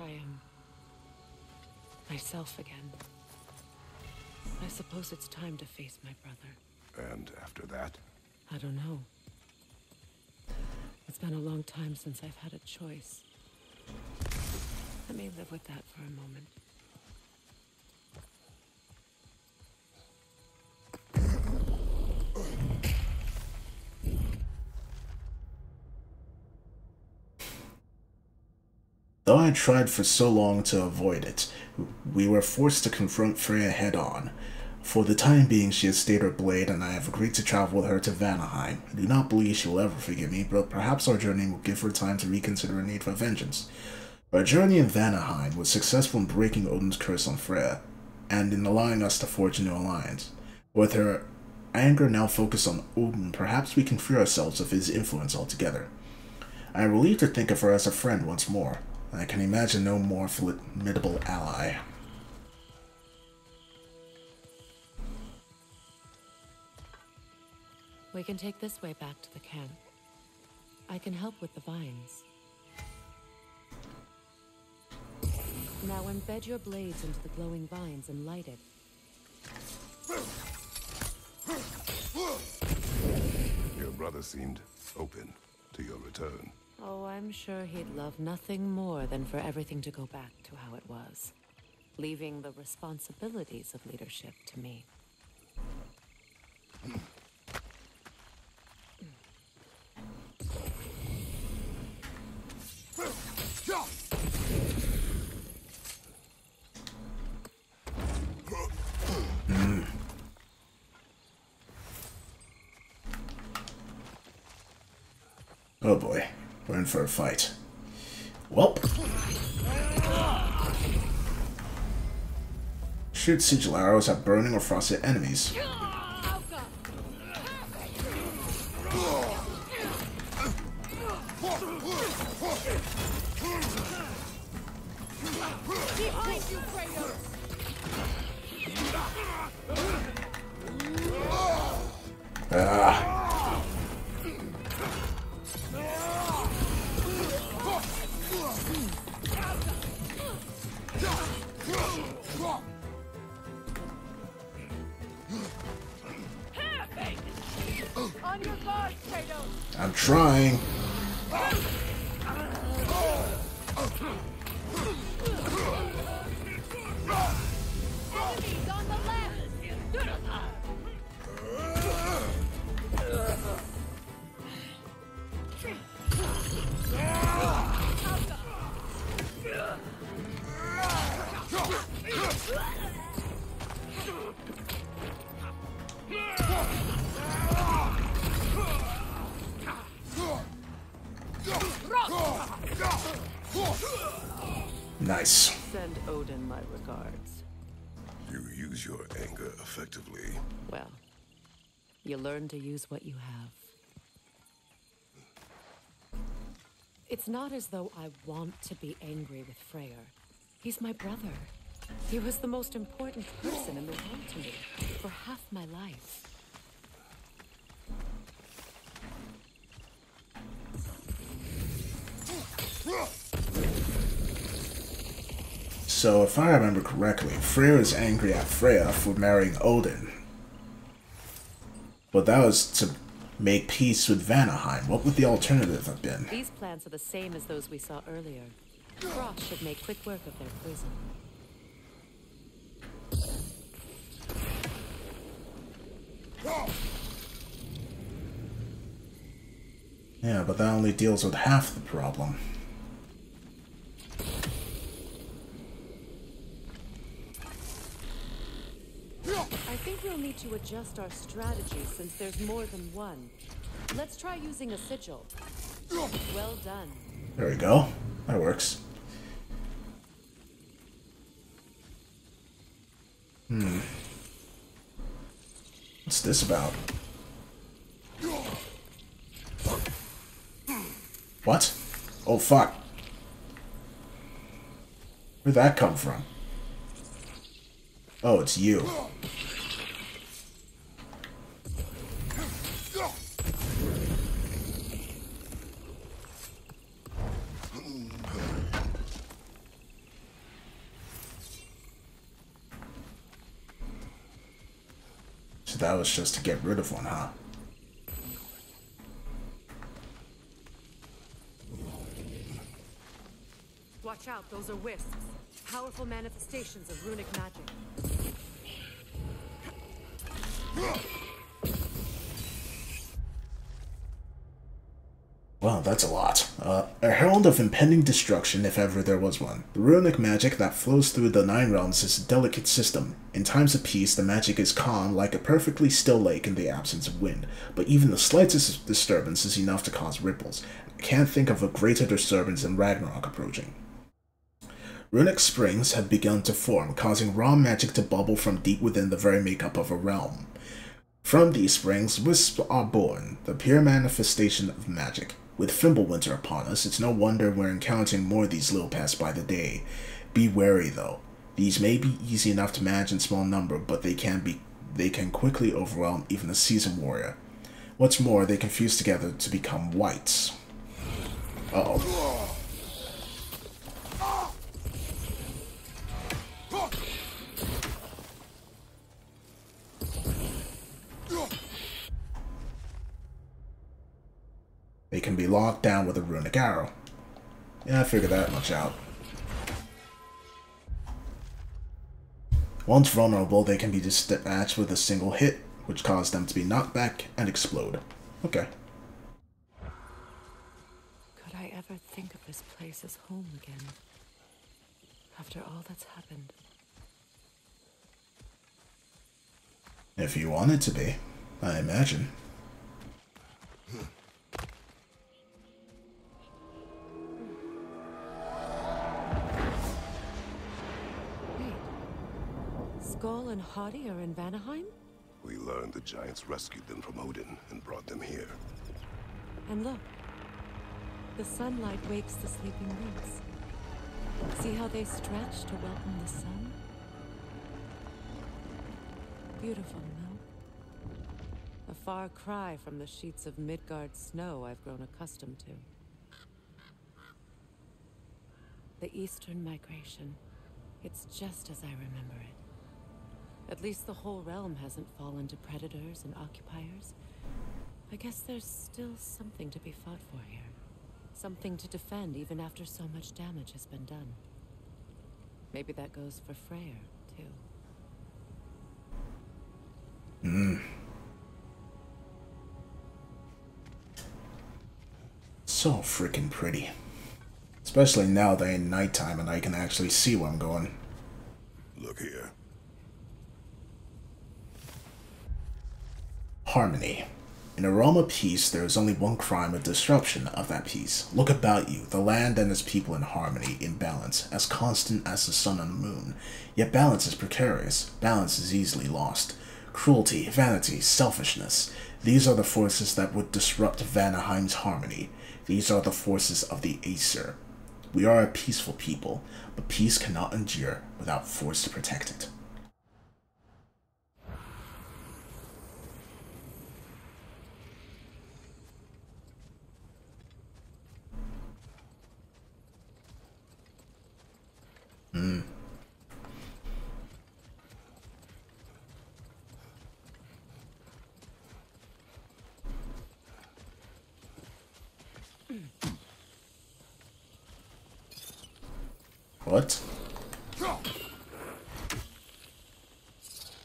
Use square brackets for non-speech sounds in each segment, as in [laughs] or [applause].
I am myself again. I suppose it's time to face my brother. And after that? I don't know. It's been a long time since I've had a choice. Let me live with that for a moment. Though I tried for so long to avoid it, we were forced to confront Freya head on. For the time being, she has stayed her blade, and I have agreed to travel with her to Vanaheim. I do not believe she will ever forgive me, but perhaps our journey will give her time to reconsider her need for vengeance. Our journey in Vanaheim was successful in breaking Odin's curse on Freya, and in allowing us to forge a new alliance. With her anger now focused on Odin, perhaps we can free ourselves of his influence altogether. I am relieved to think of her as a friend once more. I can imagine no more formidable ally. We can take this way back to the camp. I can help with the vines. Now embed your blades into the glowing vines and light it. Your brother seemed open to your return. Oh, I'm sure he'd love nothing more than for everything to go back to how it was, leaving the responsibilities of leadership to me. Oh boy, we're in for a fight. Welp. Shoot sigil arrows at burning or frosted enemies. Effectively. Well, you learn to use what you have. It's not as though I want to be angry with Freyr. He's my brother. He was the most important person in the world to me for half my life. So, if I remember correctly, Freyr is angry at Freya for marrying Odin. But that was to make peace with Vanaheim. What would the alternative have been? These plans are the same as those we saw earlier. Frost should make quick work of their poison. Yeah, but that only deals with half the problem. I think we'll need to adjust our strategy since there's more than one. Let's try using a sigil. Well done. There we go. That works. Hmm. What's this about? What? Oh, fuck. Where'd that come from? Oh, it's you. That was just to get rid of one, huh? Watch out, those are wisps. Powerful manifestations of runic magic. Well, that's a lot. Uh, a herald of impending destruction, if ever there was one. The runic magic that flows through the Nine Realms is a delicate system. In times of peace, the magic is calm, like a perfectly still lake in the absence of wind, but even the slightest disturbance is enough to cause ripples. I can't think of a greater disturbance than Ragnarok approaching. Runic springs have begun to form, causing raw magic to bubble from deep within the very makeup of a realm. From these springs, wisps are born, the pure manifestation of magic. With Fimbulwinter upon us, it's no wonder we're encountering more of these little pests by the day. Be wary though. These may be easy enough to manage in small number, but they can be they can quickly overwhelm even a seasoned warrior. What's more, they can fuse together to become wights. Uh oh. Locked down with a runic arrow. Yeah, I figured that much out. Once vulnerable, they can be dispatched with a single hit, which causes them to be knocked back and explode. Okay. Could I ever think of this place as home again? After all that's happened. If you want it to be, I imagine. Hmm. Sköll and Hati are in Vanaheim? We learned the Giants rescued them from Odin and brought them here. And look. The sunlight wakes the sleeping roots. See how they stretch to welcome the sun? Beautiful, no? A far cry from the sheets of Midgard snow I've grown accustomed to. The Eastern Migration. It's just as I remember it. At least the whole realm hasn't fallen to predators and occupiers. I guess there's still something to be fought for here. Something to defend even after so much damage has been done. Maybe that goes for Freyr, too. Hmm. So freaking pretty. Especially now that it's nighttime and I can actually see where I'm going. Look here. Harmony. In a realm of peace, there is only one crime of disruption of that peace. Look about you, the land and its people in harmony, in balance, as constant as the sun and the moon. Yet balance is precarious. Balance is easily lost. Cruelty, vanity, selfishness. These are the forces that would disrupt Vanaheim's harmony. These are the forces of the Aesir. We are a peaceful people, but peace cannot endure without force to protect it. Mm. What?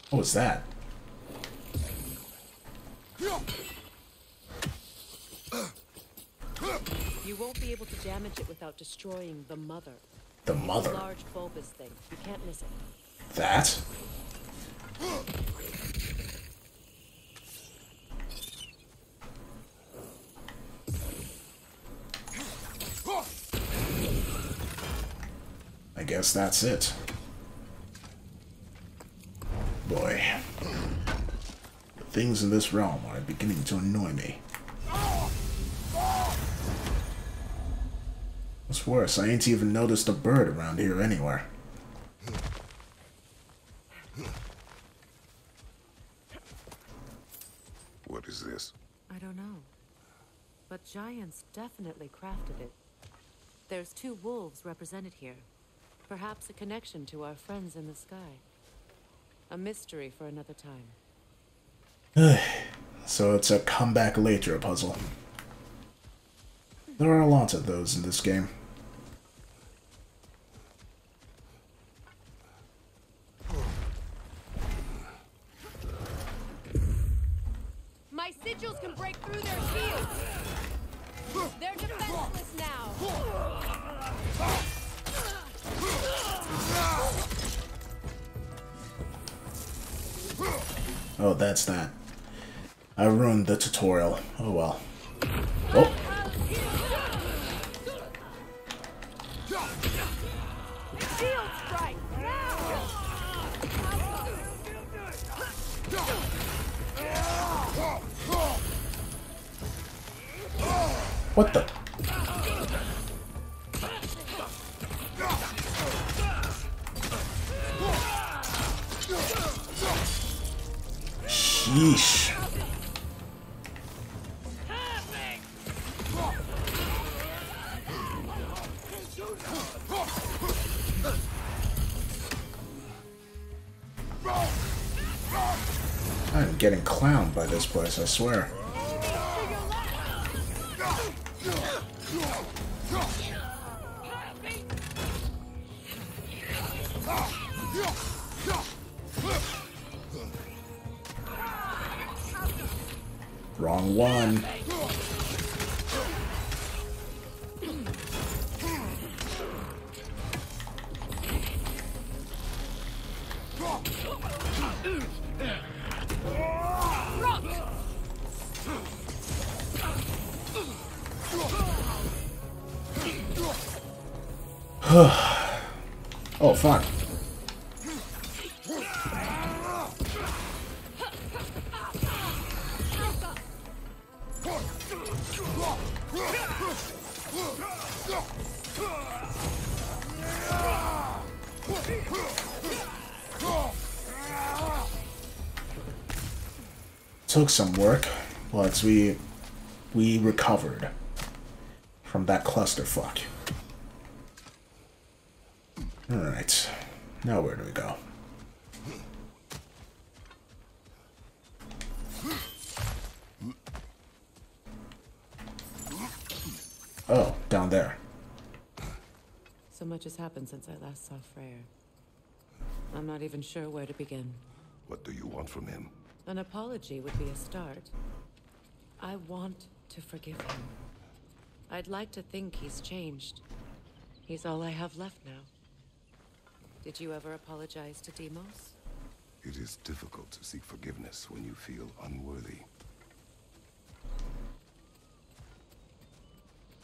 What was that? You won't be able to damage it without destroying the mother. The mother. Large bulbous thing. You can't miss it. That? I guess that's it. Boy. The things in this realm are beginning to annoy me. What's worse, I ain't even noticed a bird around here anywhere. What is this? I don't know. But giants definitely crafted it. There's two wolves represented here. Perhaps a connection to our friends in the sky. A mystery for another time. [sighs] so it's a comeback later puzzle. There are lots of those in this game. This place, I swear. [sighs] oh, fuck. Took some work, but we we recovered from that clusterfuck. Alright. Now where do we go? Oh, down there. So much has happened since I last saw Freyr. I'm not even sure where to begin. What do you want from him? An apology would be a start. I want to forgive him. I'd like to think he's changed. He's all I have left now. Did you ever apologize to Deimos? It is difficult to seek forgiveness when you feel unworthy.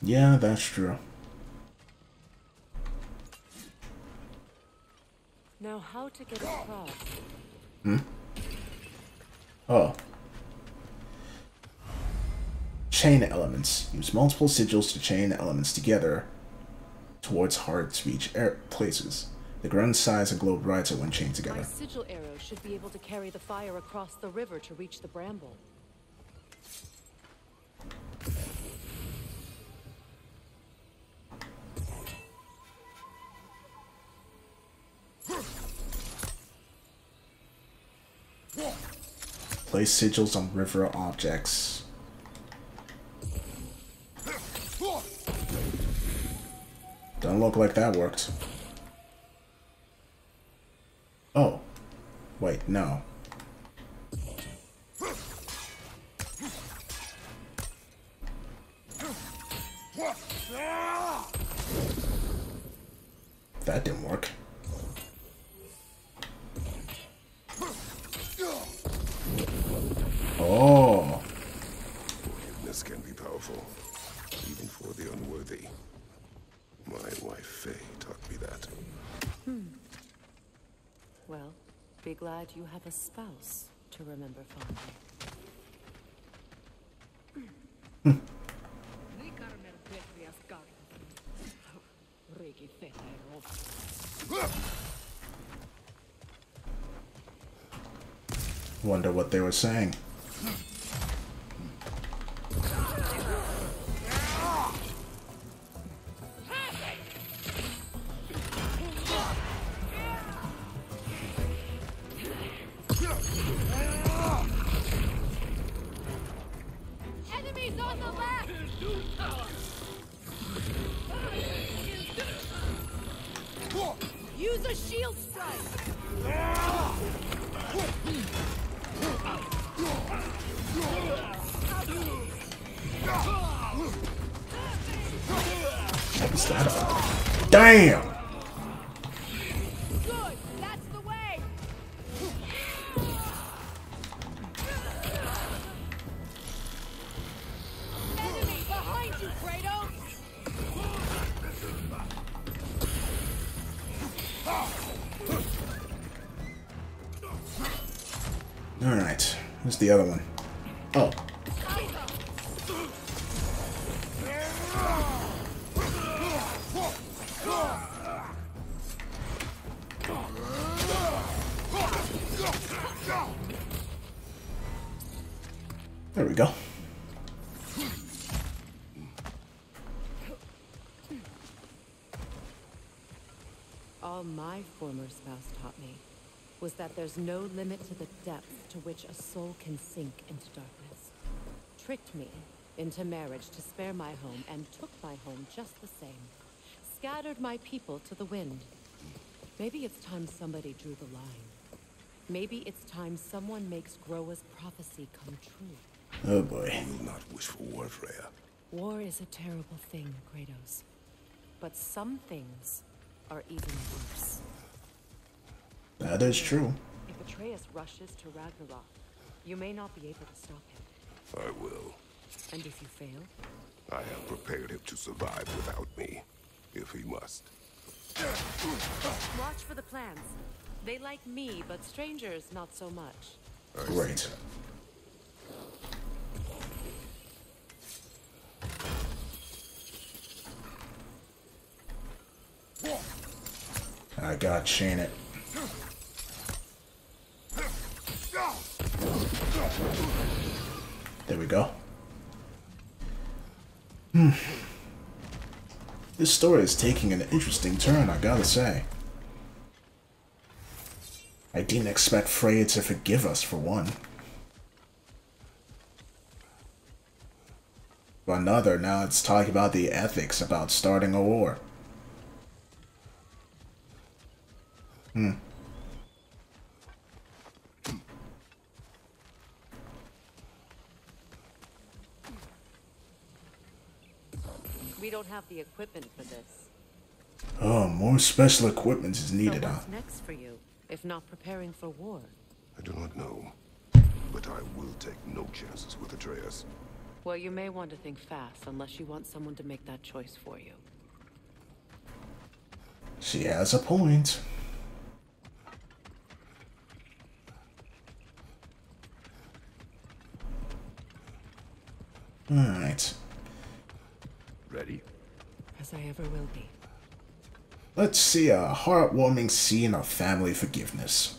Yeah, that's true. Now how to get across? Hmm? Oh. Chain elements. Use multiple sigils to chain elements together towards hard to reach air places. The ground size and glow brighter when chained My together. sigil arrow should be able to carry the fire across the river to reach the bramble. Place sigils on river objects. Doesn't look like that worked. Oh. Wait, no. Spouse to remember fondly. Wonder what they were saying. Use a shield strike! What was that? Damn! Was that there's no limit to the depth to which a soul can sink into darkness. Tricked me into marriage to spare my home and took my home just the same. Scattered my people to the wind. Maybe it's time somebody drew the line. Maybe it's time someone makes Groa's prophecy come true. Oh boy. I will not wish for war, Freya. War is a terrible thing, Kratos. But some things are even worse. That is true. If Atreus rushes to Ragnarok, you may not be able to stop him. I will. And if you fail, I have prepared him to survive without me, if he must. watch for the plans. They like me, but strangers not so much. I Great. I got chain go. Hmm. This story is taking an interesting turn, I gotta say. I didn't expect Freya to forgive us, for one. For another, now it's talking about the ethics about starting a war. We don't have the equipment for this. Oh, more special equipment is needed, so huh? what's next for you, if not preparing for war? I do not know. But I will take no chances with Atreus. Well, you may want to think fast, unless you want someone to make that choice for you. She has a point. Alright. Ready? As I ever will be. Let's see a heartwarming scene of family forgiveness.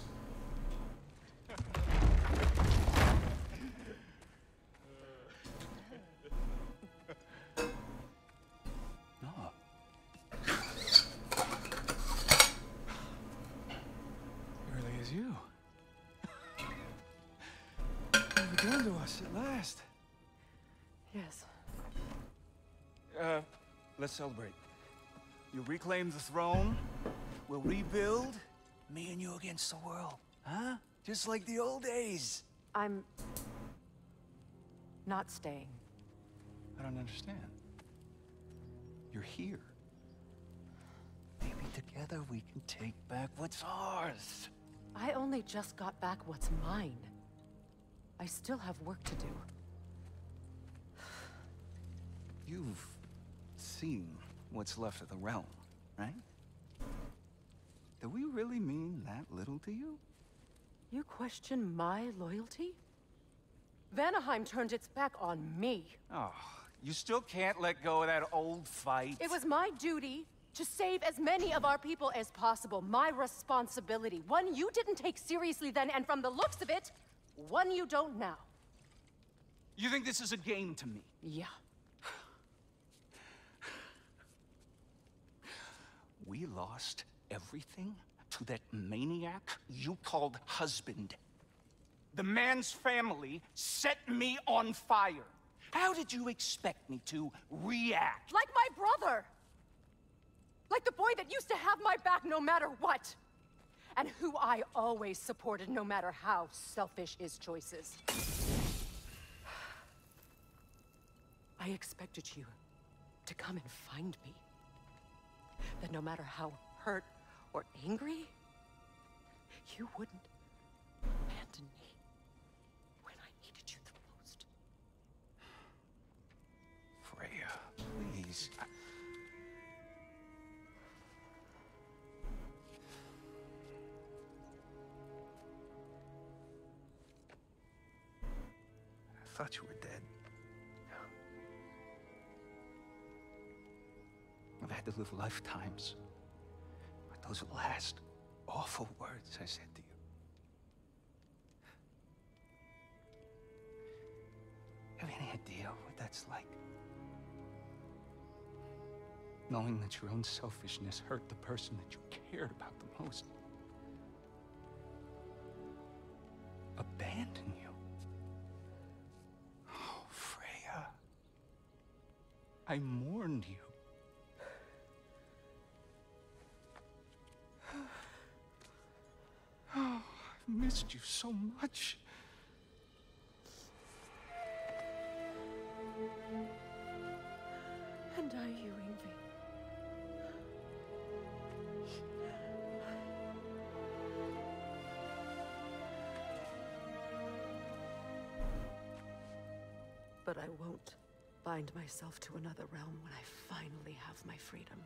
Celebrate. You reclaim the throne. We'll rebuild. Me and you against the world. Huh? Just like the old days. I'm... not staying. I don't understand. You're here. Maybe together we can take back what's ours. I only just got back what's mine. I still have work to do. You've seen what's left of the realm, right? Do we really mean that little to you? You question my loyalty? Vanaheim turned its back on me. Oh, you still can't let go of that old fight. It was my duty to save as many of our people as possible. My responsibility. One you didn't take seriously then, and from the looks of it, one you don't now. You think this is a game to me? Yeah. We lost everything to that maniac you called husband. The man's family set me on fire. How did you expect me to react? Like my brother! Like the boy that used to have my back no matter what. And who I always supported no matter how selfish his choices. [sighs] I expected you to come and find me. That no matter how hurt or angry, you wouldn't abandon me when I needed you the most. Freya, please. I... I thought you were dead. Had to live lifetimes. But those last awful words I said to you. Have any idea what that's like? Knowing that your own selfishness hurt the person that you cared about the most. Abandon you. Oh, Freya. I mourned you. Missed you so much. And I you, Ingvi. But I won't bind myself to another realm when I finally have my freedom.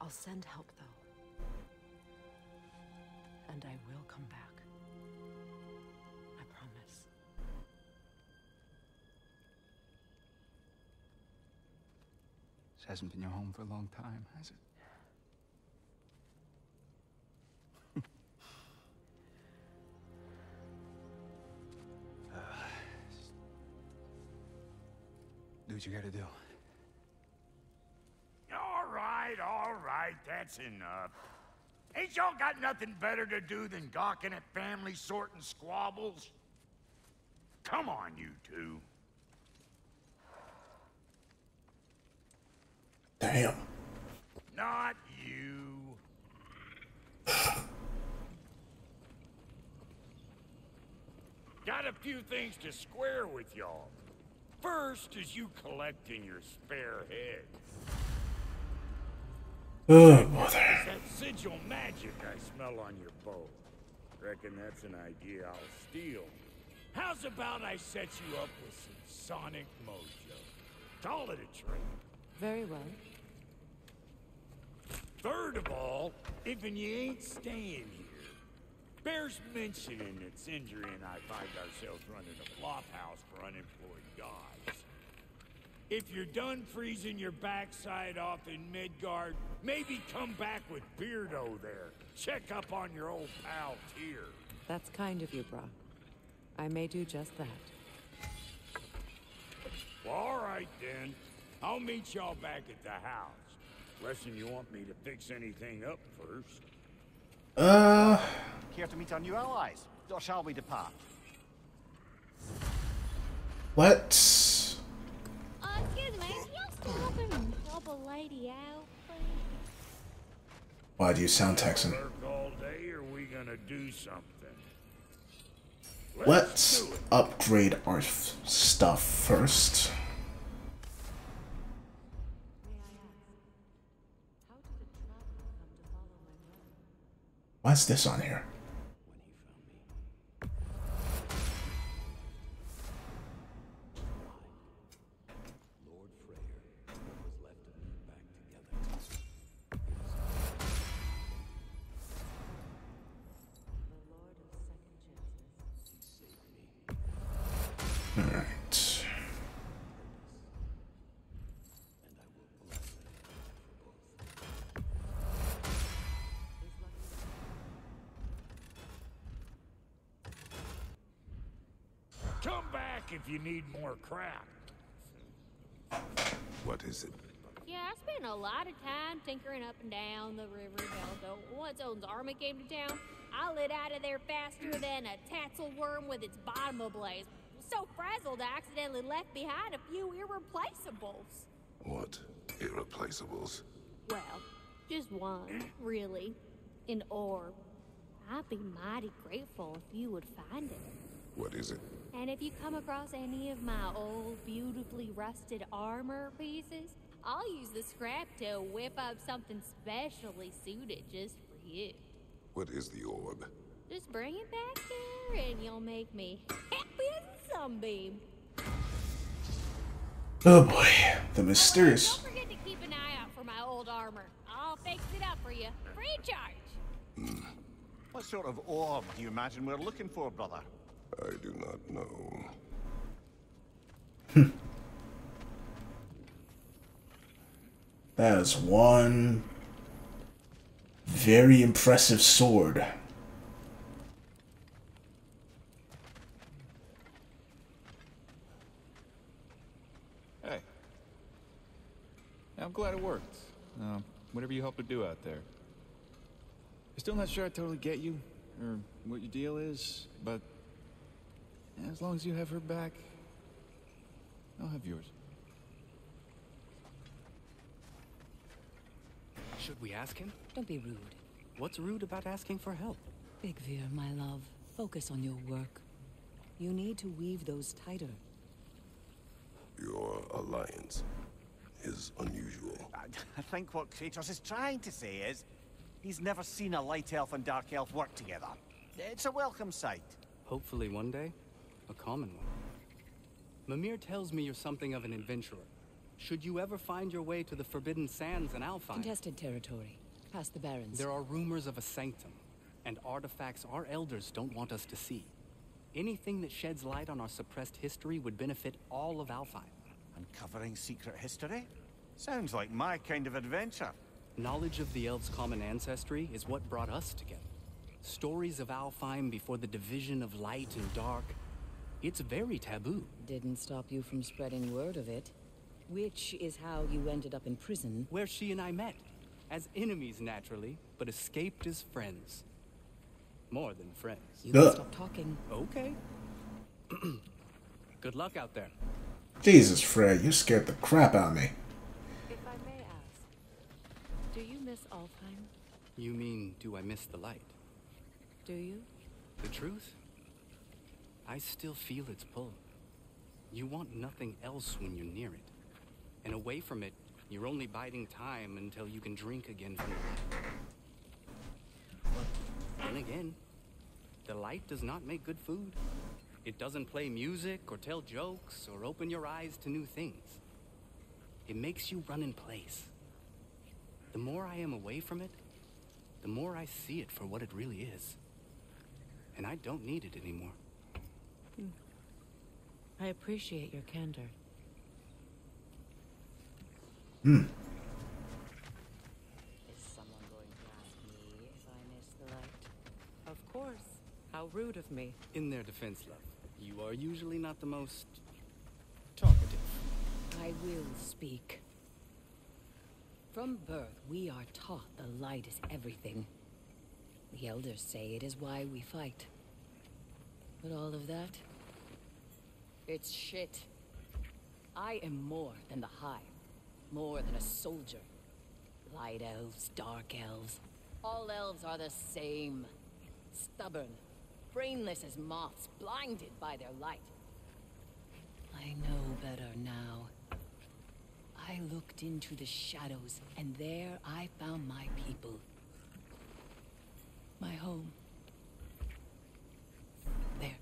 I'll send help, though. And I will come back. I promise. This hasn't been your home for a long time, has it? [laughs] Uh, do what you gotta do. All right, all right, that's enough. Ain't y'all got nothing better to do than gawking at family sorting squabbles? Come on, you two. Damn. Not you. [sighs] Got a few things to square with y'all. First is you collecting your spare head. Oh, bother. It's that sigil magic I smell on your bow. Reckon that's an idea I'll steal. How's about I set you up with some sonic mojo? Call it a trade. Very well. Third of all, if you ain't staying here, bears mentioning that Sindri and I find ourselves running a flop house for unemployed guys. If you're done freezing your backside off in Midgard, maybe come back with Beardo there. Check up on your old pal Tyr. That's kind of you, Brok. I may do just that. Well, all right then. I'll meet y'all back at the house. Lesson you want me to fix anything up first. Uh, Care to meet our new allies? Or shall we depart? let's. Uh, excuse me, y'all still helping help a lady out, please? Why do you sound Texan? Let's upgrade our stuff first. Why's this on here? You need more crap. What is it? Yeah, I spent a lot of time tinkering up and down the river delta. Once Odin's army came to town, I lit out of there faster than a tassel worm with its bottom ablaze. So frazzled, I accidentally left behind a few irreplaceables. What irreplaceables? Well, just one, really. An orb. I'd be mighty grateful if you would find it. What is it? And if you come across any of my old, beautifully rusted armor pieces, I'll use the scrap to whip up something specially suited just for you. What is the orb? Just bring it back here and you'll make me happy as a sunbeam. Oh boy, the Oh, mysterious. Don't forget to keep an eye out for my old armor. I'll fix it up for you. Free charge. Hmm. What sort of orb do you imagine we're looking for, brother? I do not know. That is one very impressive sword. Hey. I'm glad it worked. Uh, whatever you hope to do out there. I'm still not sure I totally get you, or what your deal is, but as long as you have her back, I'll have yours. Should we ask him? Don't be rude. What's rude about asking for help? Big Veer, my love, focus on your work. You need to weave those tighter. Your alliance is unusual. I, I [laughs] think what Kratos is trying to say is he's never seen a light elf and dark elf work together. It's a welcome sight. Hopefully one day, a common one. Mimir tells me you're something of an adventurer. Should you ever find your way to the Forbidden Sands in Alfheim, Contested territory. Past the Barrens. there are rumors of a sanctum, and artifacts our elders don't want us to see. Anything that sheds light on our suppressed history would benefit all of Alfheim. Uncovering secret history? Sounds like my kind of adventure. Knowledge of the elves' common ancestry is what brought us together. Stories of Alfheim before the division of light and dark. It's very taboo. Didn't stop you from spreading word of it. Which is how you ended up in prison. Where she and I met. As enemies, naturally, but escaped as friends. More than friends. You can stop talking. Okay. [clears throat] Good luck out there. Jesus, Fred, you scared the crap out of me. If I may ask, do you miss Alfheim? You mean, do I miss the light? Do you? The truth? I still feel its pull. You want nothing else when you're near it. And away from it, you're only biding time until you can drink again from light. But then again, the light does not make good food. It doesn't play music or tell jokes or open your eyes to new things. It makes you run in place. The more I am away from it, the more I see it for what it really is. And I don't need it anymore. I appreciate your candor. Hmm. Is someone going to ask me if I miss the light? Of course. How rude of me. In their defense, love, you are usually not the most talkative. I will speak. From birth, we are taught the light is everything. The elders say it is why we fight. But all of that? It's shit. I am more than the Hive. More than a soldier. Light elves, dark elves. All elves are the same. Stubborn. Brainless as moths, blinded by their light. I know better now. I looked into the shadows, and there I found my people. My home. There.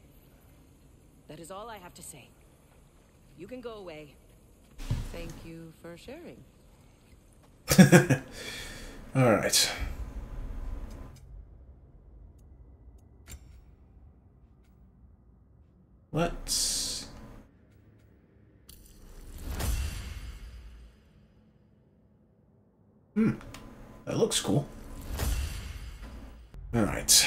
That is all I have to say. You can go away. Thank you for sharing. [laughs] Alright. Let's. Hmm. That looks cool. Alright.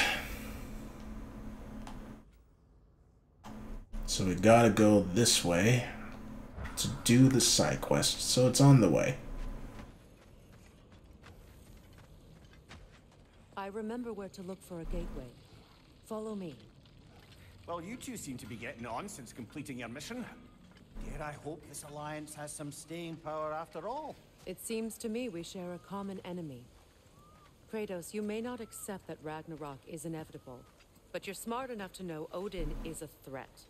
So we gotta go this way to do the side quest, so it's on the way. I remember where to look for a gateway. Follow me. Well, you two seem to be getting on since completing your mission. Dare I hope this alliance has some staying power after all? It seems to me we share a common enemy. Kratos, you may not accept that Ragnarok is inevitable, but you're smart enough to know Odin is a threat.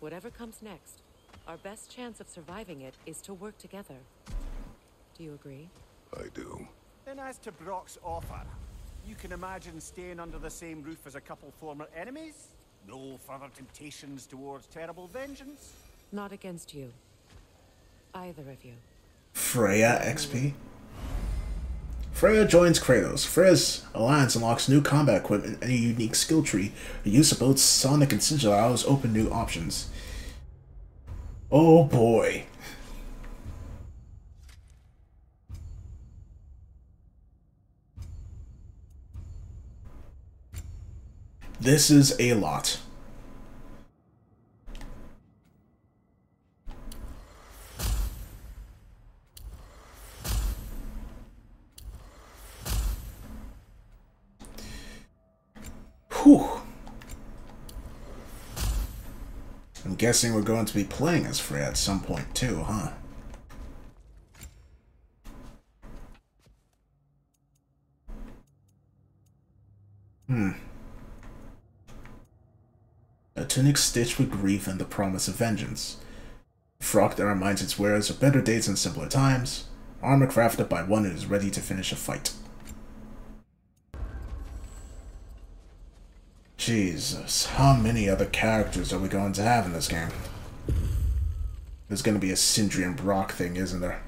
Whatever comes next, our best chance of surviving it is to work together. Do you agree? I do. Then as to Brok's offer, you can imagine staying under the same roof as a couple former enemies? No further temptations towards terrible vengeance? Not against you. Either of you. Freya XP. Freya joins Kratos. Freya's alliance unlocks new combat equipment and a unique skill tree. The use of both Sonic and Sigil allows open new options. Oh boy. This is a lot. Guessing we're going to be playing as Freya at some point too, huh? Hmm. A tunic stitched with grief and the promise of vengeance. A frock that reminds its wearers of better days and simpler times. Armor crafted by one who is ready to finish a fight. Jesus, how many other characters are we going to have in this game? There's going to be a Sindri and Brok thing, isn't there?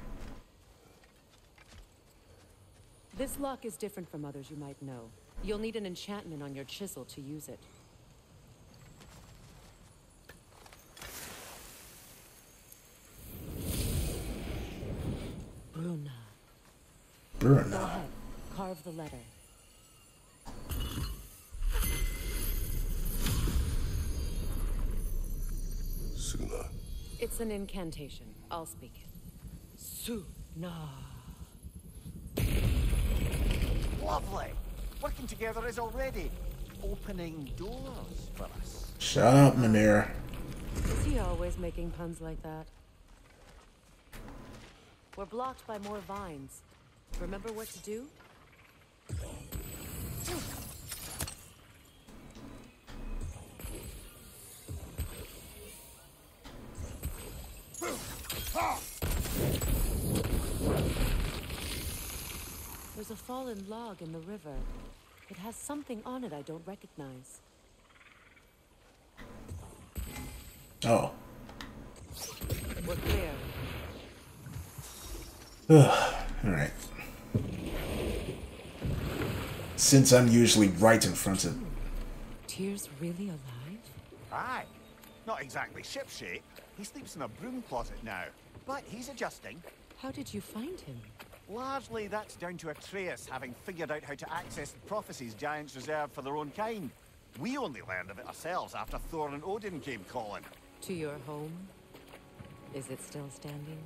This lock is different from others you might know. You'll need an enchantment on your chisel to use it. Bruna. Go Bruna. ahead. Carve the letter. An incantation. I'll speak it. Suna. Lovely! Working together is already opening doors for us. Shut up, Mimir. Is he always making puns like that? We're blocked by more vines. Remember what to do? Fallen log in the river. It has something on it I don't recognize. Oh. We're clear. Ugh. Alright. Since I'm usually right in front of... Tyr's really alive? Aye. Not exactly shipshape. He sleeps in a broom closet now. But he's adjusting. How did you find him? Largely, that's down to Atreus having figured out how to access the prophecies giants reserved for their own kind. We only learned of it ourselves after Thor and Odin came calling. To your home? Is it still standing?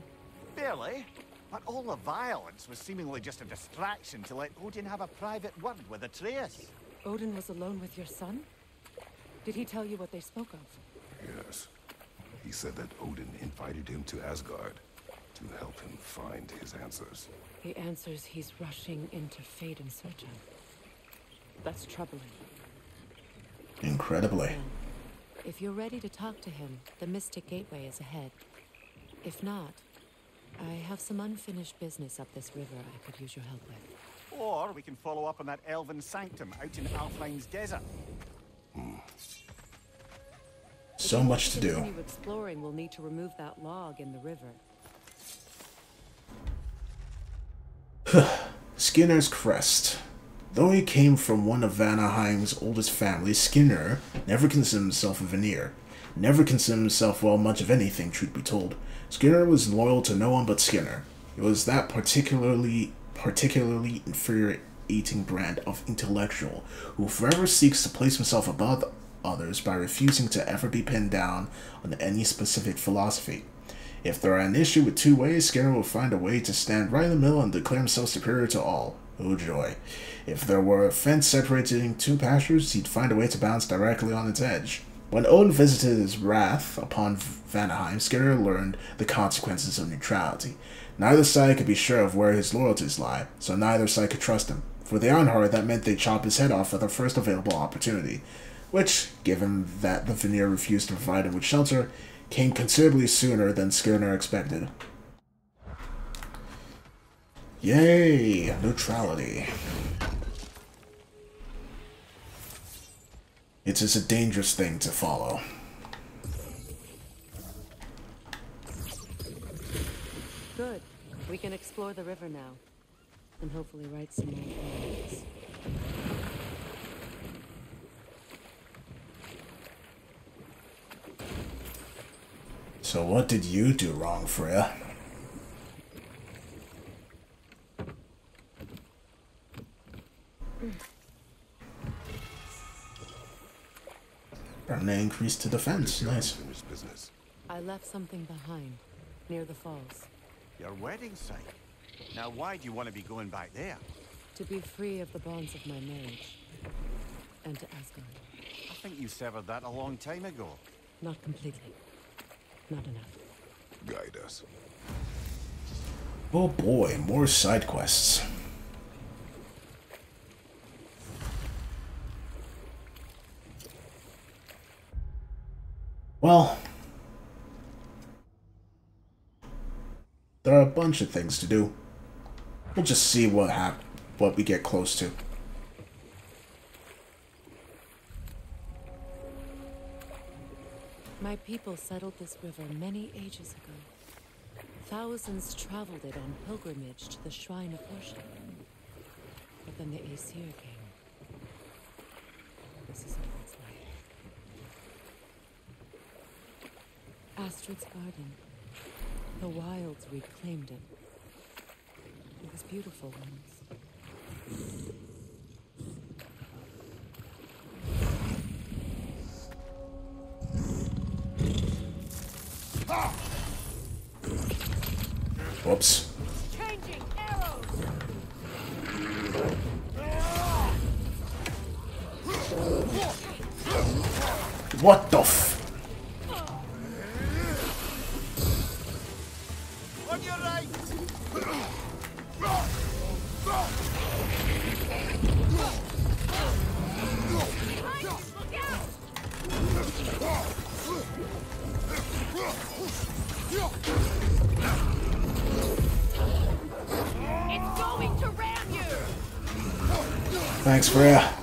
Barely. But all the violence was seemingly just a distraction to let Odin have a private word with Atreus. Odin was alone with your son? Did he tell you what they spoke of? Yes. He said that Odin invited him to Asgard to help him find his answers. The answers he's rushing into fate in search of. That's troubling. Incredibly. Well, if you're ready to talk to him, the Mystic Gateway is ahead. If not, I have some unfinished business up this river I could use your help with. Or we can follow up on that elven sanctum out in Alfheim's desert. Hmm. So much to do. Continue exploring, we'll need to remove that log in the river. Skinner's crest. Though he came from one of Vanaheim's oldest families, Skinner never considered himself a Vanir. Never considered himself well much of anything, truth be told. Skinner was loyal to no one but Skinner. It was that particularly particularly infuriating brand of intellectual who forever seeks to place himself above others by refusing to ever be pinned down on any specific philosophy. If there are an issue with two ways, Skinner will find a way to stand right in the middle and declare himself superior to all. Oh joy. If there were a fence separating two pastures, he'd find a way to bounce directly on its edge. When Odin visited his wrath upon Vanaheim, Skinner learned the consequences of neutrality. Neither side could be sure of where his loyalties lie, so neither side could trust him. For the Einherjar, that meant they'd chop his head off at the first available opportunity, which, given that the Vanir refused to provide him with shelter, came considerably sooner than Skirnir expected. Yay! Neutrality. It is a dangerous thing to follow. Good. We can explore the river now. And hopefully write some more poems. So what did you do wrong, Freya? Gonna increase to defense. Nice. I left something behind, near the falls. Your wedding site. Now, why do you want to be going back there? To be free of the bonds of my marriage. And to Asgard. I think you severed that a long time ago. Not completely. Not enough. Guide us. Oh boy, more side quests. Well, there are a bunch of things to do. We'll just see what hap what we get close to. My people settled this river many ages ago. Thousands traveled it on pilgrimage to the shrine of worship. But then the Aesir came. This is all it's like. Astrid's garden. The wilds reclaimed it. It was beautiful once. Thanks, Freya.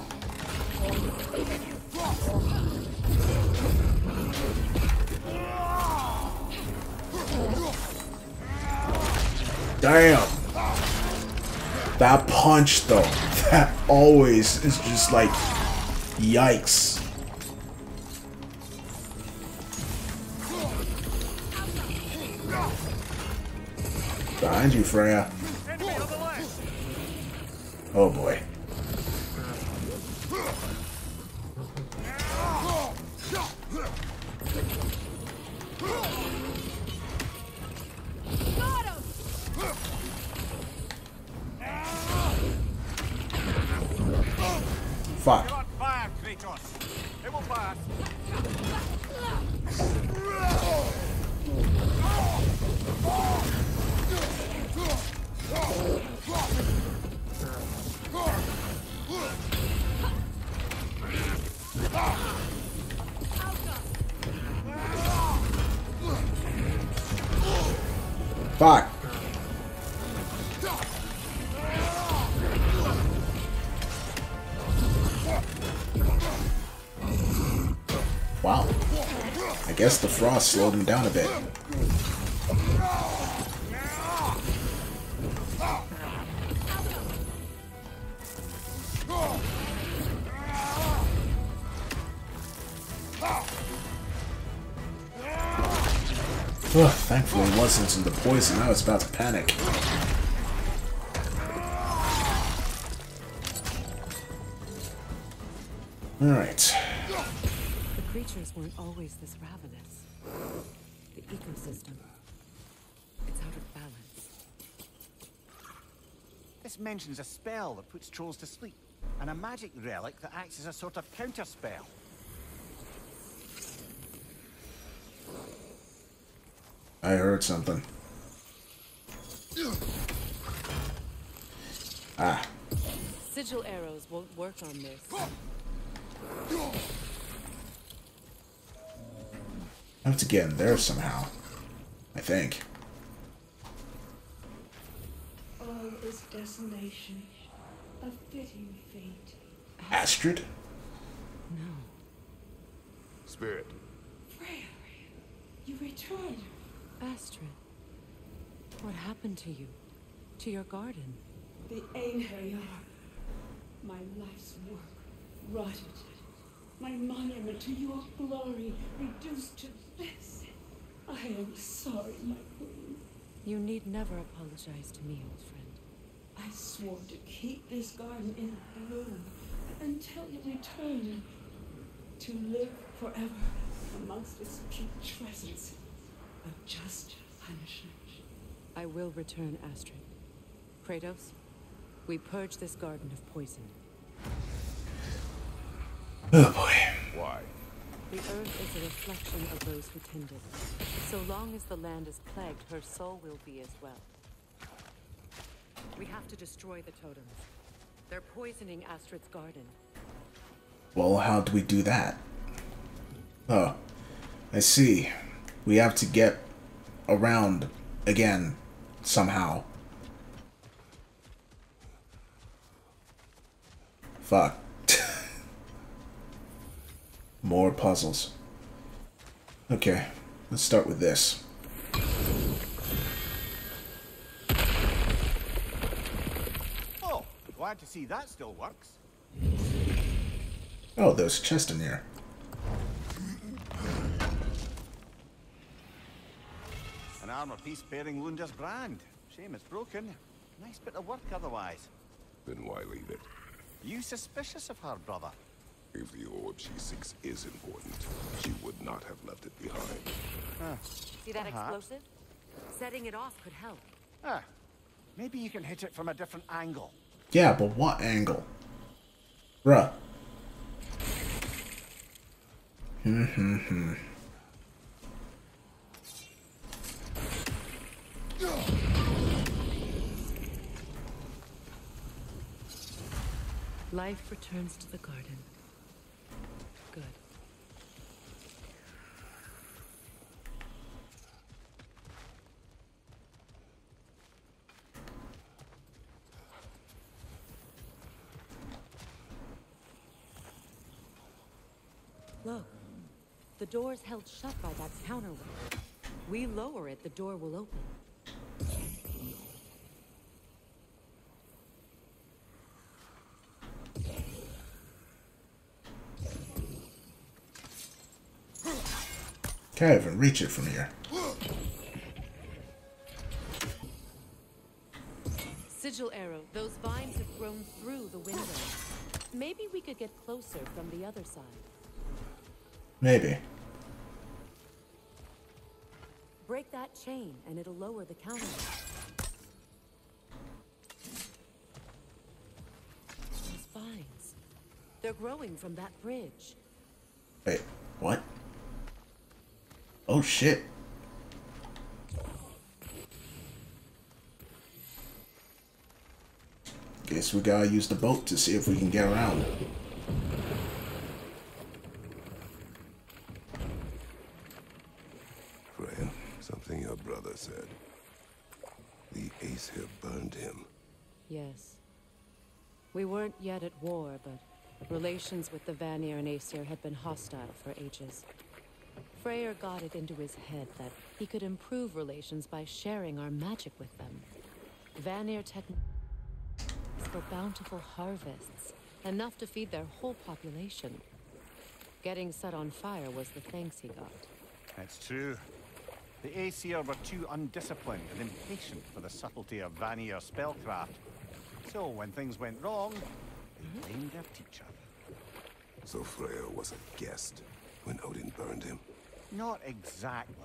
Damn. That punch, though, [laughs] that always is just like, yikes. Behind you, Freya. Oh boy. Fuck. Fire, Kratos. It will pass. Fuck. Guess the frost slowed him down a bit. Ugh, thankfully it wasn't in the poison. I was about to panic. weren't always this ravenous. The ecosystem. It's out of balance. This mentions a spell that puts trolls to sleep, and a magic relic that acts as a sort of counterspell. I heard something. Ah. Sigil arrows won't work on this. I have to get in there somehow. I think. All is desolation, a fitting fate. Astrid? No. Spirit. Freya, you returned. Astrid. What happened to you? To your garden? The Einherjar. My life's work rotted. My monument to your glory reduced to this. I am sorry, my queen. You need never apologize to me, old friend. I swore to keep this garden in bloom until you return. To live forever amongst its putrescence. A just punishment. I will return, Astrid. Kratos, we purge this garden of poison. Oh boy. Why? The earth is a reflection of those who tend it. So long as the land is plagued, her soul will be as well. We have to destroy the totems. They're poisoning Astrid's garden. Well, how do we do that? Oh, I see. We have to get around again somehow. Fuck. More puzzles. Okay, let's start with this. Oh, glad to see that still works. Oh, there's a chest in here. An armor piece bearing Lunda's brand. Shame it's broken. Nice bit of work otherwise. Then why leave it? You suspicious of her, brother? If the orb she seeks is important, she would not have left it behind. See that Perhaps. explosive? Setting it off could help. Ah, maybe you can hit it from a different angle. Yeah, but what angle? Bruh. Hmm, hmm, hmm. Life returns to the garden. Good. Look, the door's held shut by that counterweight. We lower it, the door will open. Can't even reach it from here. Sigil arrow, those vines have grown through the window. Maybe we could get closer from the other side. Maybe. Break that chain and it'll lower the counter. Those vines. They're growing from that bridge. Wait, what? Oh shit. Guess we gotta use the boat to see if we can get around. Freya, something your brother said. The Aesir burned him. Yes. We weren't yet at war, but relations with the Vanir and Aesir had been hostile for ages. Freyr got it into his head that he could improve relations by sharing our magic with them. Vanir techniques for bountiful harvests, enough to feed their whole population. Getting set on fire was the thanks he got. That's true. The Aesir were too undisciplined and impatient for the subtlety of Vanir spellcraft. So when things went wrong, they mm-hmm. blamed their teacher. So Freyr was a guest when Odin burned him. Not exactly.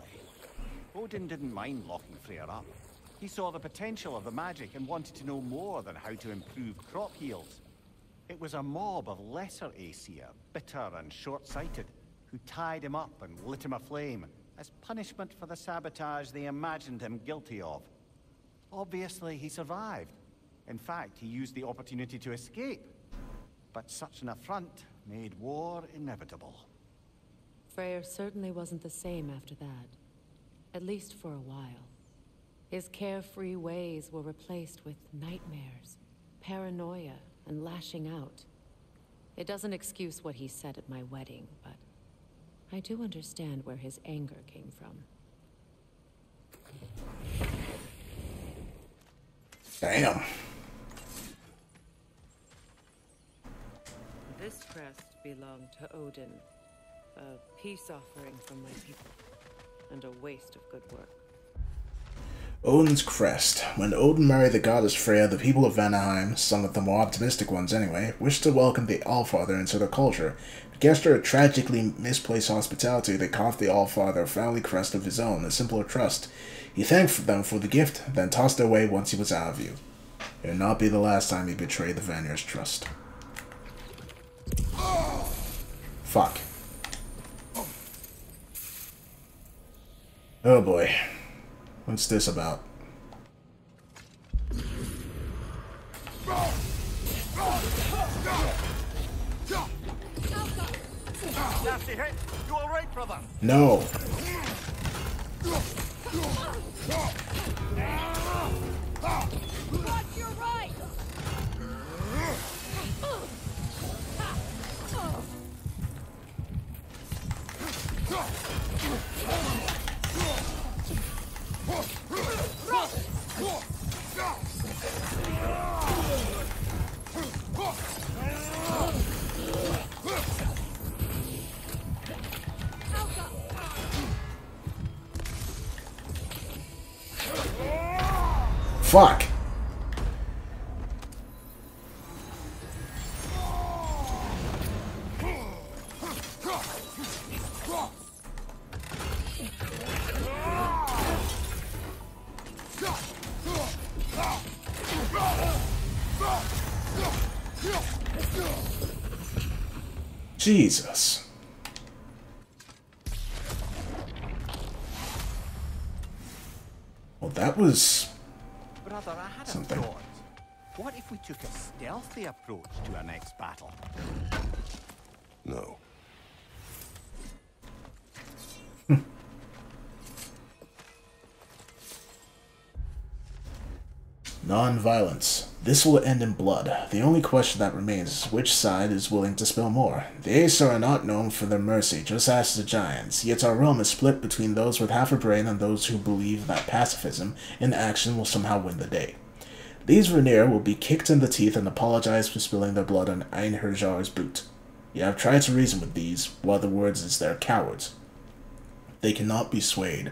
Odin didn't mind locking Freyr up. He saw the potential of the magic and wanted to know more than how to improve crop yields. It was a mob of lesser Aesir, bitter and short-sighted, who tied him up and lit him aflame, as punishment for the sabotage they imagined him guilty of. Obviously, he survived. In fact, he used the opportunity to escape. But such an affront made war inevitable. Freyr certainly wasn't the same after that. At least for a while. His carefree ways were replaced with nightmares, paranoia, and lashing out. It doesn't excuse what he said at my wedding, but I do understand where his anger came from. Damn. This crest belonged to Odin. A peace offering from my people. And a waste of good work. Odin's crest. When Odin married the goddess Freya, the people of Vanaheim, some of the more optimistic ones anyway, wished to welcome the Allfather into their culture. To gesture a tragically misplaced hospitality, they carved the Allfather a family crest of his own, a of trust. He thanked them for the gift, then tossed it away once he was out of view. It would not be the last time he betrayed the Vanir's trust. Fuck. Oh boy. What's this about? No. Fuck. Jesus. Well, that was took a stealthy approach to our next battle? No. Non-violence. This will end in blood. The only question that remains is which side is willing to spill more. The Aesir are not known for their mercy, just as the Giants, yet our realm is split between those with half a brain and those who believe that pacifism in action will somehow win the day. These Vanir will be kicked in the teeth and apologize for spilling their blood on Einherjar's boot. You have tried to reason with these, while the words is they're cowards. They cannot be swayed.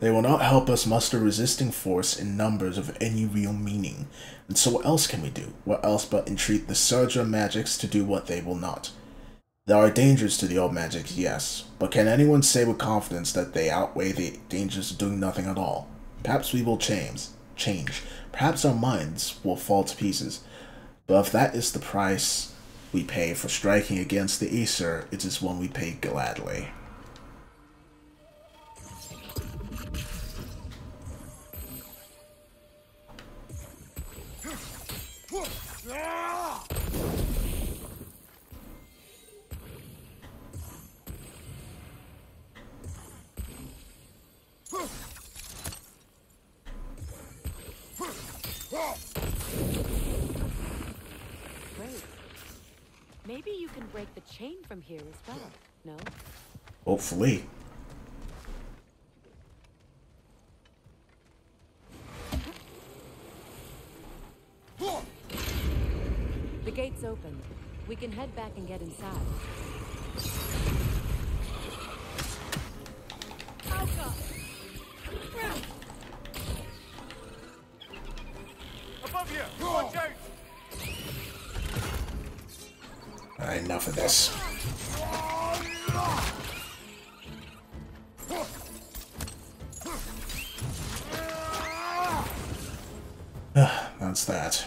They will not help us muster resisting force in numbers of any real meaning. And so what else can we do? What else but entreat the Surger magics to do what they will not? There are dangers to the old magics, yes, but can anyone say with confidence that they outweigh the dangers of doing nothing at all? Perhaps we will change. Change. Perhaps our minds will fall to pieces. But if that is the price we pay for striking against the Aesir, it is one we pay gladly. Great. Maybe you can break the chain from here as well, no? Hopefully. The gate's open. We can head back and get inside. Above you! Watch out! Alright, enough of this. [sighs] That's that.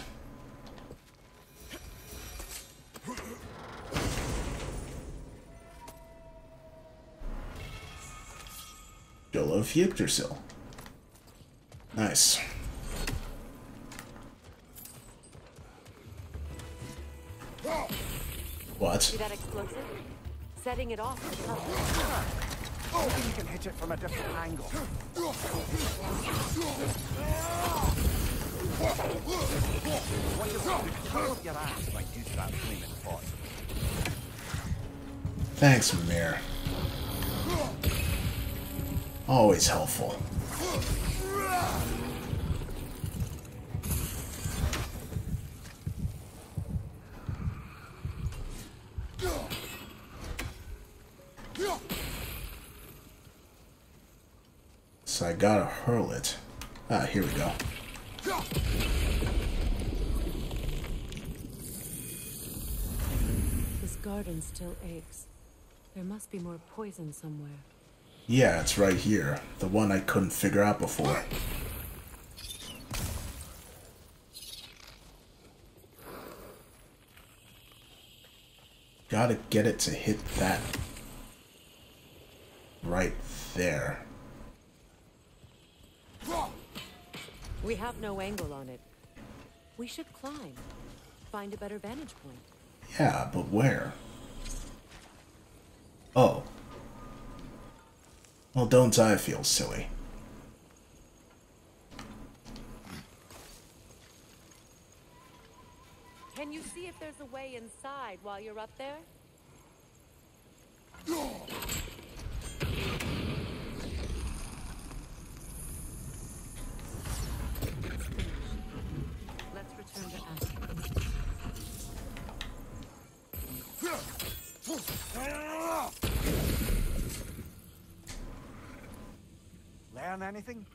Jolov Yggdrasil. Nice. What? See that explosive? Setting it off. Maybe you can hit it from a different angle. What you want to your ass like you that flaming pot. Thanks, Mimir. Always helpful. Gotta hurl it. Ah, here we go. This garden still aches. There must be more poison somewhere. Yeah, it's right here. The one I couldn't figure out before. Gotta get it to hit that right there. We have no angle on it. We should climb. Find a better vantage point. Yeah, but where? Oh. Well, don't I feel silly? Can you see if there's a way inside while you're up there? Anything?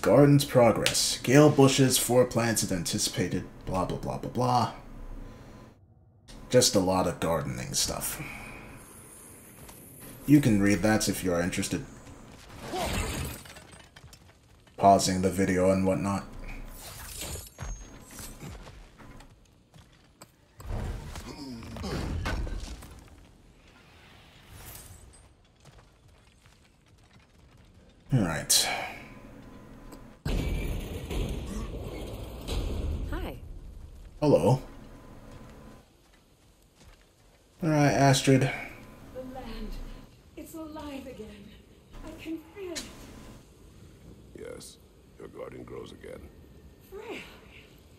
Garden's progress. Gale bushes, four plants as anticipated, blah blah blah blah blah. Just a lot of gardening stuff. You can read that if you are interested. Pausing the video and whatnot. Alright, Astrid. The land. It's alive again. I can feel it. Yes, your garden grows again. Freya,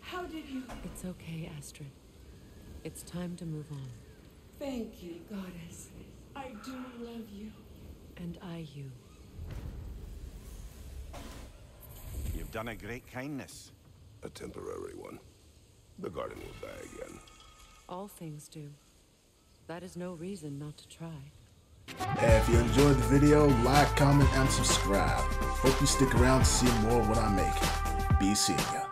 how did you... It's okay, Astrid. It's time to move on. Thank you, goddess. I do love you. And I you. You've done a great kindness. A temporary one. The garden will die again. All things do. That is no reason not to try. If you enjoyed the video, like, comment, and subscribe. Hope you stick around to see more of what I make. Be seeing ya.